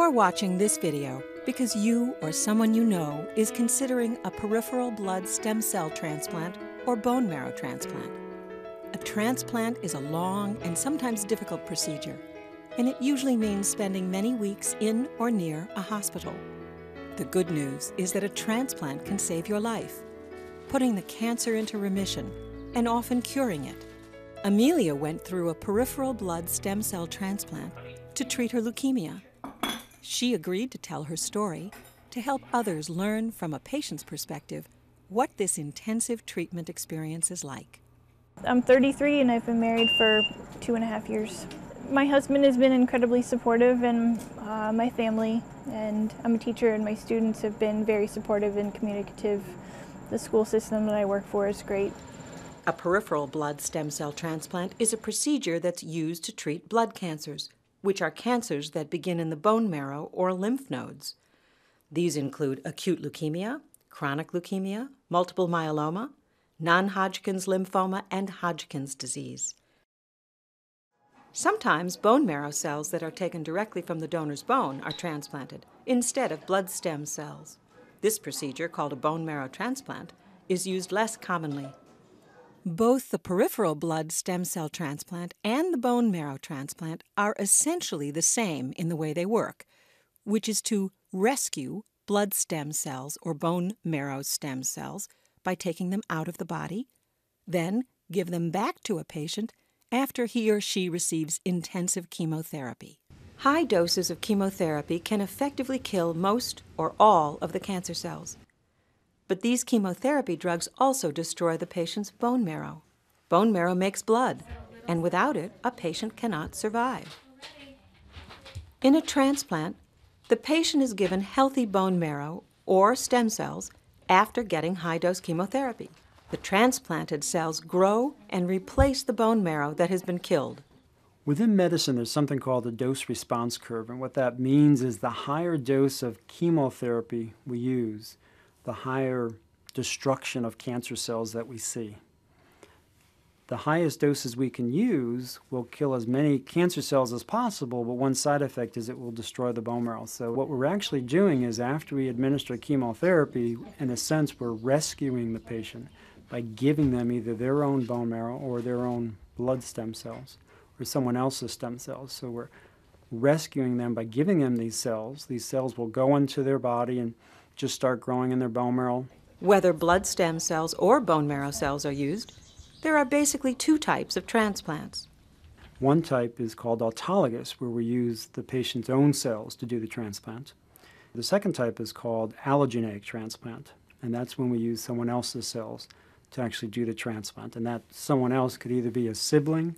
You're watching this video because you or someone you know is considering a peripheral blood stem cell transplant or bone marrow transplant. A transplant is a long and sometimes difficult procedure, and it usually means spending many weeks in or near a hospital. The good news is that a transplant can save your life, putting the cancer into remission and often curing it. Amelia went through a peripheral blood stem cell transplant to treat her leukemia. She agreed to tell her story to help others learn from a patient's perspective what this intensive treatment experience is like. I'm 33 and I've been married for two and a half years. My husband has been incredibly supportive and uh, my family and I'm a teacher and my students have been very supportive and communicative. The school system that I work for is great. A peripheral blood stem cell transplant is a procedure that's used to treat blood cancers, which are cancers that begin in the bone marrow or lymph nodes. These include acute leukemia, chronic leukemia, multiple myeloma, non Hodgkin's lymphoma, and Hodgkin's disease. Sometimes bone marrow cells that are taken directly from the donor's bone are transplanted instead of blood stem cells. This procedure, called a bone marrow transplant, is used less commonly. Both the peripheral blood stem cell transplant and the bone marrow transplant are essentially the same in the way they work, which is to rescue blood stem cells or bone marrow stem cells by taking them out of the body, then give them back to a patient after he or she receives intensive chemotherapy. High doses of chemotherapy can effectively kill most or all of the cancer cells. But these chemotherapy drugs also destroy the patient's bone marrow. Bone marrow makes blood, and without it, a patient cannot survive. In a transplant, the patient is given healthy bone marrow or stem cells after getting high dose chemotherapy. The transplanted cells grow and replace the bone marrow that has been killed. Within medicine, there's something called a dose response curve, and what that means is the higher dose of chemotherapy we use, the higher destruction of cancer cells that we see. The highest doses we can use will kill as many cancer cells as possible, but one side effect is it will destroy the bone marrow. So, what we're actually doing is after we administer chemotherapy, in a sense, we're rescuing the patient by giving them either their own bone marrow or their own blood stem cells or someone else's stem cells. So, we're rescuing them by giving them these cells. These cells will go into their body and just start growing in their bone marrow. Whether blood stem cells or bone marrow cells are used, there are basically two types of transplants. One type is called autologous, where we use the patient's own cells to do the transplant. The second type is called allogeneic transplant, and that's when we use someone else's cells to actually do the transplant. And that someone else could either be a sibling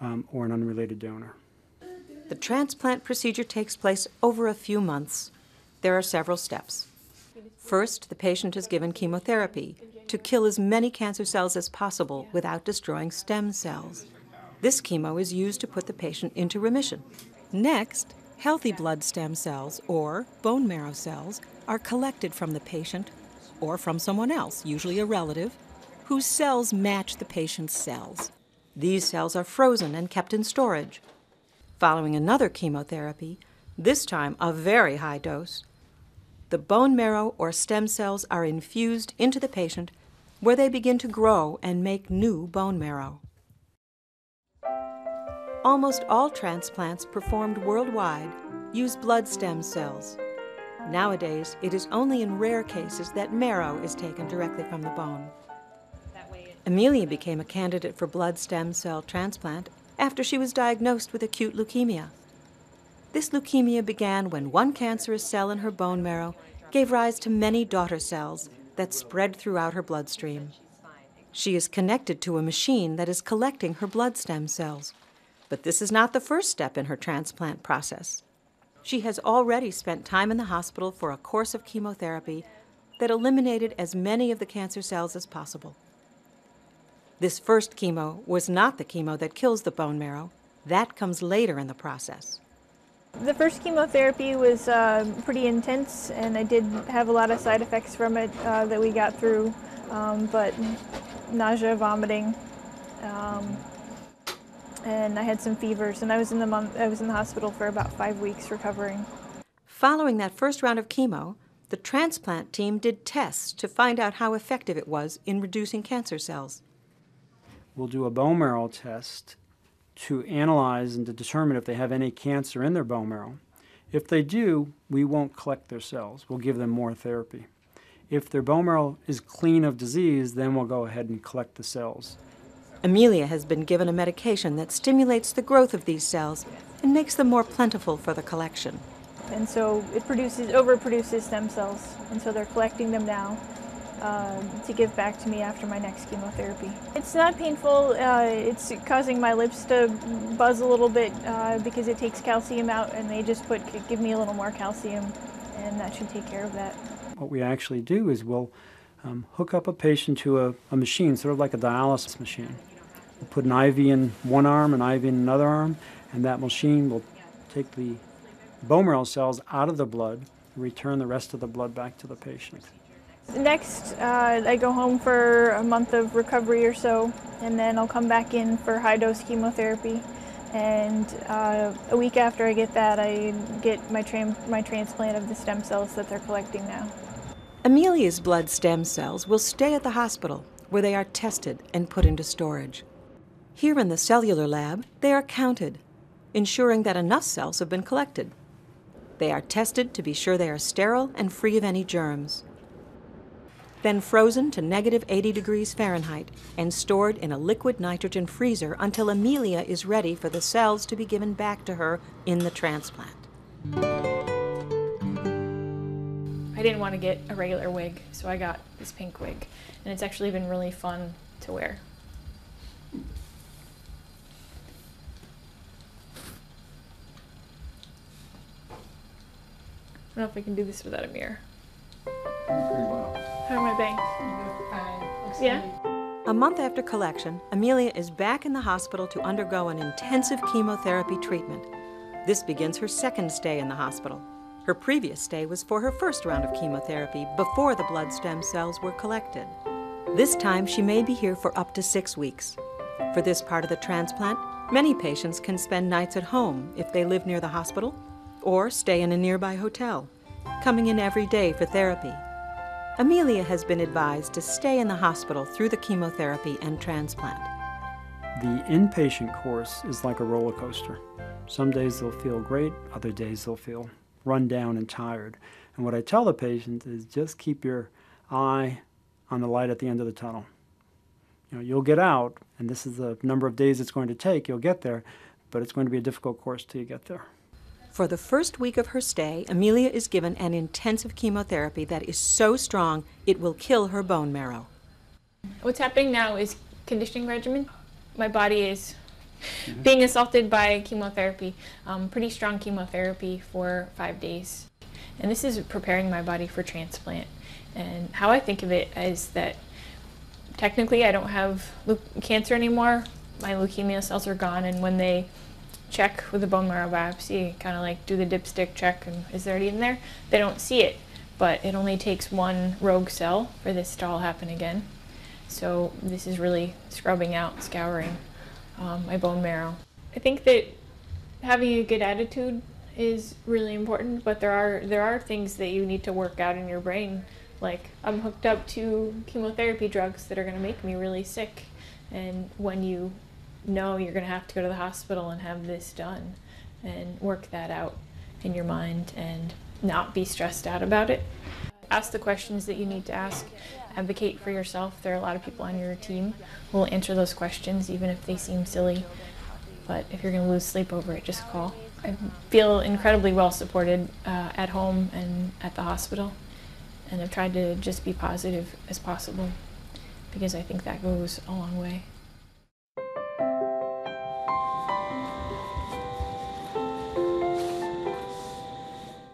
um, or an unrelated donor. The transplant procedure takes place over a few months. There are several steps. First, the patient is given chemotherapy to kill as many cancer cells as possible without destroying stem cells. This chemo is used to put the patient into remission. Next, healthy blood stem cells, or bone marrow cells, are collected from the patient or from someone else, usually a relative, whose cells match the patient's cells. These cells are frozen and kept in storage. Following another chemotherapy, this time a very high dose, the bone marrow or stem cells are infused into the patient where they begin to grow and make new bone marrow. Almost all transplants performed worldwide use blood stem cells. Nowadays, it is only in rare cases that marrow is taken directly from the bone. Amelia became a candidate for blood stem cell transplant after she was diagnosed with acute leukemia. This leukemia began when one cancerous cell in her bone marrow gave rise to many daughter cells that spread throughout her bloodstream. She is connected to a machine that is collecting her blood stem cells. But this is not the first step in her transplant process. She has already spent time in the hospital for a course of chemotherapy that eliminated as many of the cancer cells as possible. This first chemo was not the chemo that kills the bone marrow. That comes later in the process. The first chemotherapy was uh, pretty intense, and I did have a lot of side effects from it uh, that we got through, um, but nausea, vomiting, um, and I had some fevers, and I was in the month, I was in the hospital for about five weeks recovering. Following that first round of chemo, the transplant team did tests to find out how effective it was in reducing cancer cells. We'll do a bone marrow test to analyze and to determine if they have any cancer in their bone marrow. If they do, we won't collect their cells. We'll give them more therapy. If their bone marrow is clean of disease, then we'll go ahead and collect the cells. Amelia has been given a medication that stimulates the growth of these cells and makes them more plentiful for the collection. And so it produces, overproduces stem cells, and so they're collecting them now um, to give back to me after my next chemotherapy. It's not painful. Uh, it's causing my lips to buzz a little bit uh, because it takes calcium out, and they just put give me a little more calcium, and that should take care of that. What we actually do is we'll um, hook up a patient to a, a machine, sort of like a dialysis machine. We'll put an IV in one arm, an IV in another arm, and that machine will take the bone marrow cells out of the blood and return the rest of the blood back to the patient. Next, uh, I go home for a month of recovery or so, and then I'll come back in for high dose chemotherapy. And uh, a week after I get that, I get my, my transplant of the stem cells that they're collecting now. Amelia's blood stem cells will stay at the hospital where they are tested and put into storage. Here in the cellular lab, they are counted, ensuring that enough cells have been collected. They are tested to be sure they are sterile and free of any germs. Then frozen to negative 80 degrees Fahrenheit and stored in a liquid nitrogen freezer until Amelia is ready for the cells to be given back to her in the transplant. I didn't want to get a regular wig, so I got this pink wig. And it's actually been really fun to wear. I don't know if I can do this without a mirror. Bang? Yeah? A month after collection, Amelia is back in the hospital to undergo an intensive chemotherapy treatment. This begins her second stay in the hospital. Her previous stay was for her first round of chemotherapy before the blood stem cells were collected. This time she may be here for up to six weeks. For this part of the transplant, many patients can spend nights at home if they live near the hospital or stay in a nearby hotel, coming in every day for therapy. Amelia has been advised to stay in the hospital through the chemotherapy and transplant. The inpatient course is like a roller coaster. Some days they'll feel great, other days they'll feel run down and tired. And what I tell the patient is just keep your eye on the light at the end of the tunnel. You know, you'll get out, and this is the number of days it's going to take, you'll get there, but it's going to be a difficult course till you get there. For the first week of her stay, Amelia is given an intensive chemotherapy that is so strong it will kill her bone marrow. What's happening now is conditioning regimen. My body is being assaulted by chemotherapy, um, pretty strong chemotherapy for five days. And this is preparing my body for transplant. And how I think of it is that technically I don't have cancer anymore. My leukemia cells are gone, and when they check with a bone marrow biopsy, kind of like do the dipstick check and is there any in there? They don't see it, but it only takes one rogue cell for this to all happen again. So this is really scrubbing out, scouring um, my bone marrow. I think that having a good attitude is really important, but there are there are things that you need to work out in your brain. Like I'm hooked up to chemotherapy drugs that are going to make me really sick, and when you know you're going to have to go to the hospital and have this done and work that out in your mind and not be stressed out about it. Ask the questions that you need to ask. Advocate for yourself. There are a lot of people on your team who will answer those questions, even if they seem silly. But if you're going to lose sleep over it, just call. I feel incredibly well supported uh, at home and at the hospital. And I've tried to just be positive as possible because I think that goes a long way.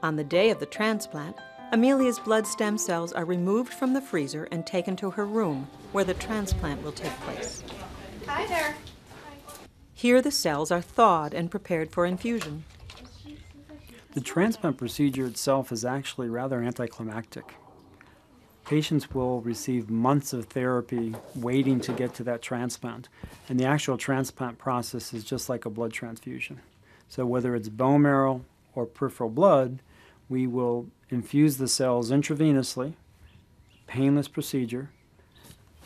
On the day of the transplant, Amelia's blood stem cells are removed from the freezer and taken to her room, where the transplant will take place. Hi there. Here, the cells are thawed and prepared for infusion. The transplant procedure itself is actually rather anticlimactic. Patients will receive months of therapy waiting to get to that transplant, and the actual transplant process is just like a blood transfusion. So, whether it's bone marrow or peripheral blood, We will infuse the cells intravenously, painless procedure.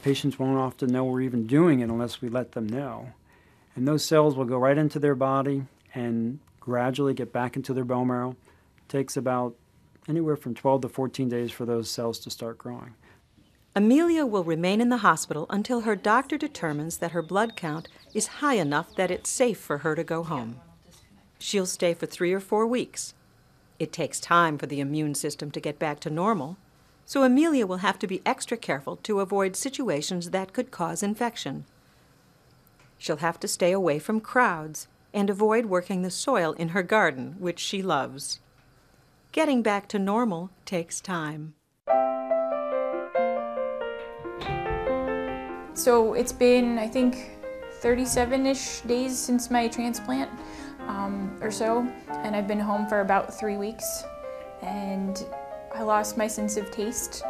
Patients won't often know we're even doing it unless we let them know. And those cells will go right into their body and gradually get back into their bone marrow. It takes about anywhere from 12 to 14 days for those cells to start growing. Amelia will remain in the hospital until her doctor determines that her blood count is high enough that it's safe for her to go home. She'll stay for three or four weeks. It takes time for the immune system to get back to normal, so Amelia will have to be extra careful to avoid situations that could cause infection. She'll have to stay away from crowds and avoid working the soil in her garden, which she loves. Getting back to normal takes time. So it's been, I think, 37 ish days since my transplant um, or so, and I've been home for about three weeks. And I lost my sense of taste.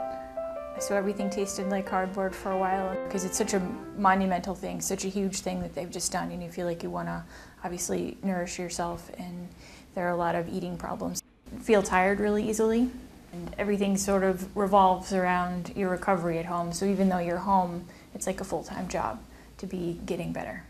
So everything tasted like cardboard for a while because it's such a monumental thing, such a huge thing that they've just done, and you feel like you want to obviously nourish yourself, and there are a lot of eating problems. Feel tired really easily, and everything sort of revolves around your recovery at home. So even though you're home, it's like a full time job to be getting better.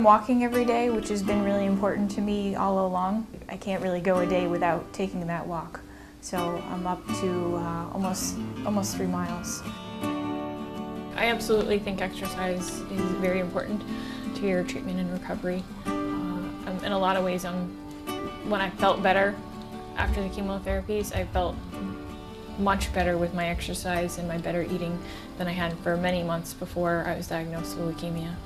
Walking every day, which has been really important to me all along. I can't really go a day without taking that walk. So I'm up to uh, almost almost three miles. I absolutely think exercise is very important to your treatment and recovery. Uh, um, in a lot of ways, um, when I felt better after the chemotherapies, I felt much better with my exercise and my better eating than I had for many months before I was diagnosed with leukemia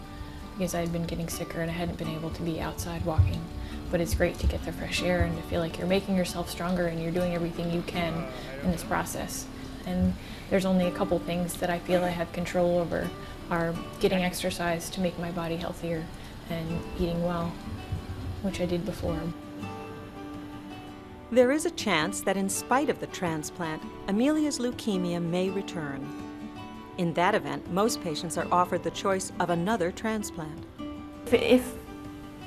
because I had been getting sicker and I hadn't been able to be outside walking. But it's great to get the fresh air and to feel like you're making yourself stronger and you're doing everything you can in this process. And there's only a couple things that I feel I have control over are getting exercise to make my body healthier and eating well, which I did before. There is a chance that in spite of the transplant, Amelia's leukemia may return. In that event, most patients are offered the choice of another transplant. If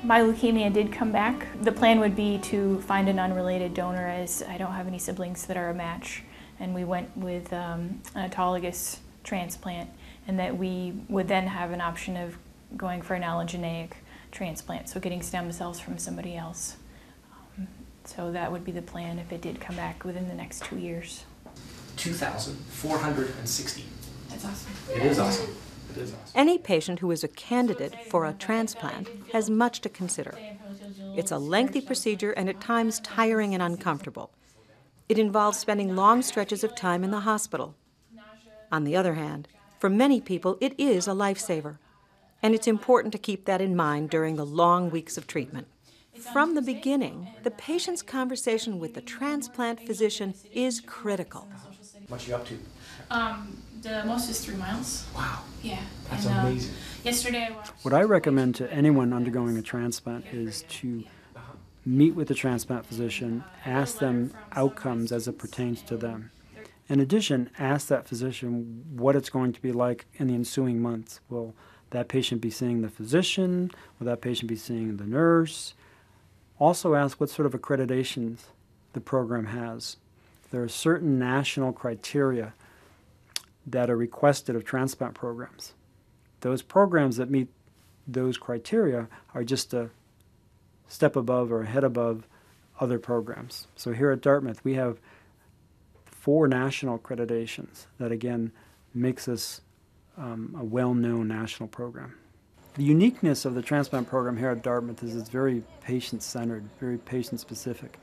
my leukemia did come back, the plan would be to find an unrelated donor as I don't have any siblings that are a match. And we went with um, an autologous transplant, and that we would then have an option of going for an allogeneic transplant, so getting stem cells from somebody else. Um, so that would be the plan if it did come back within the next two years. 2,460. That's awesome. It is awesome. It is awesome. Any patient who is a candidate for a transplant has much to consider. It's a lengthy procedure and at times tiring and uncomfortable. It involves spending long stretches of time in the hospital. On the other hand, for many people, it is a lifesaver. And it's important to keep that in mind during the long weeks of treatment. From the beginning, the patient's conversation with the transplant physician is critical. What you up to? Um, the most is three miles. Wow. Yeah. That's and, uh, amazing. yesterday I watched. What I recommend to anyone undergoing a transplant is to meet with the transplant physician, ask them outcomes as it pertains to them. In addition, ask that physician what it's going to be like in the ensuing months. Will that patient be seeing the physician? Will that patient be seeing the nurse? Also, ask what sort of accreditations the program has. There are certain national criteria that are requested of transplant programs. Those programs that meet those criteria are just a step above or a head above other programs. So here at Dartmouth, we have four national accreditations that again makes us um, a well-known national program. The uniqueness of the transplant program here at Dartmouth is it's very patient-centered, very patient-specific.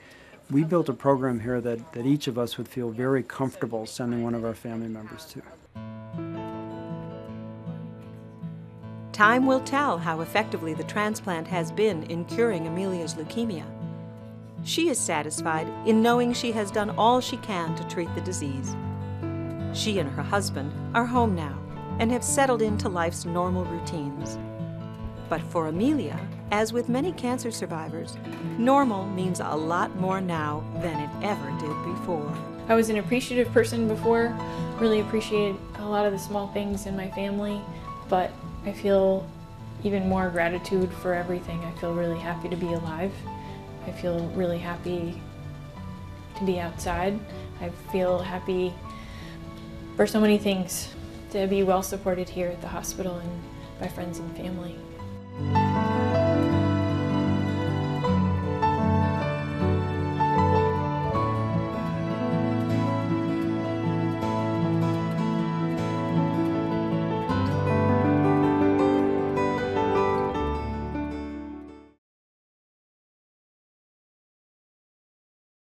We built a program here that, that each of us would feel very comfortable sending one of our family members to. Time will tell how effectively the transplant has been in curing Amelia's leukemia. She is satisfied in knowing she has done all she can to treat the disease. She and her husband are home now and have settled into life's normal routines. But for Amelia, as with many cancer survivors, normal means a lot more now than it ever did before. I was an appreciative person before, really appreciated a lot of the small things in my family, but I feel even more gratitude for everything. I feel really happy to be alive. I feel really happy to be outside. I feel happy for so many things to be well supported here at the hospital and by friends and family.